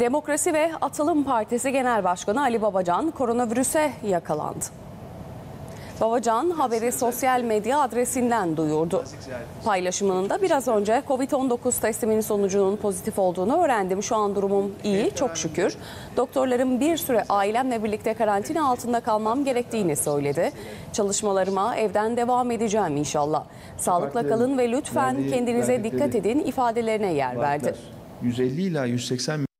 Demokrasi ve Atılım Partisi Genel Başkanı Ali Babacan koronavirüse yakalandı. Babacan haberi sosyal medya adresinden duyurdu. Paylaşımının da biraz önce Covid-19 testimin sonucunun pozitif olduğunu öğrendim. Şu an durumum iyi çok şükür. Doktorlarım bir süre ailemle birlikte karantina altında kalmam gerektiğini söyledi. Çalışmalarıma evden devam edeceğim inşallah. Sağlıkla kalın ve lütfen kendinize dikkat edin ifadelerine yer verdi. 150 ila 180